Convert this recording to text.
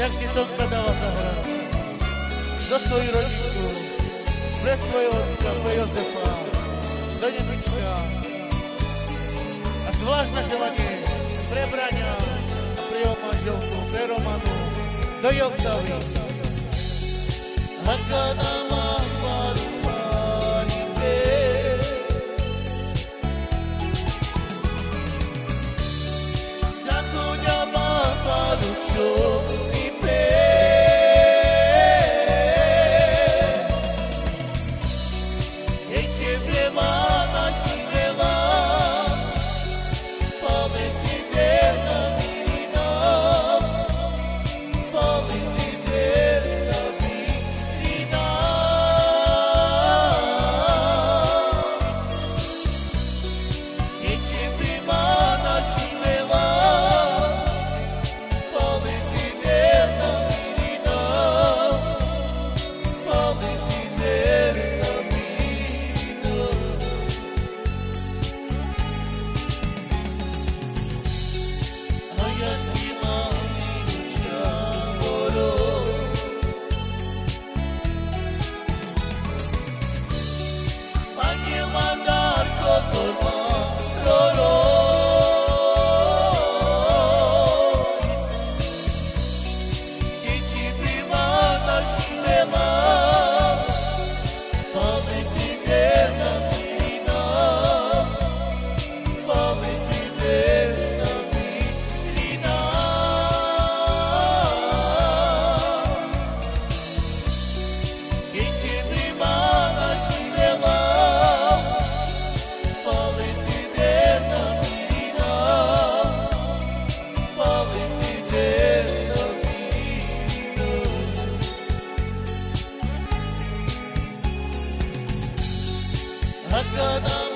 jak si Tonka dala zahrať. Za svoju rodinku, pre svojho ocka, pre Jozefa, do Nemička. A zvláštne želanie pre Braňa, pre jeho manželku, pre Romanu, do Jelsavy. Paruparipe moment 热的